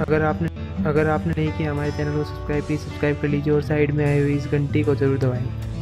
अगर आपने अगर आपने नहीं किया हमारे चैनल को सब्सक्राइब प्लीज़ सब्सक्राइब कर लीजिए और साइड में आई हुई इस घंटी को ज़रूर दबाएँ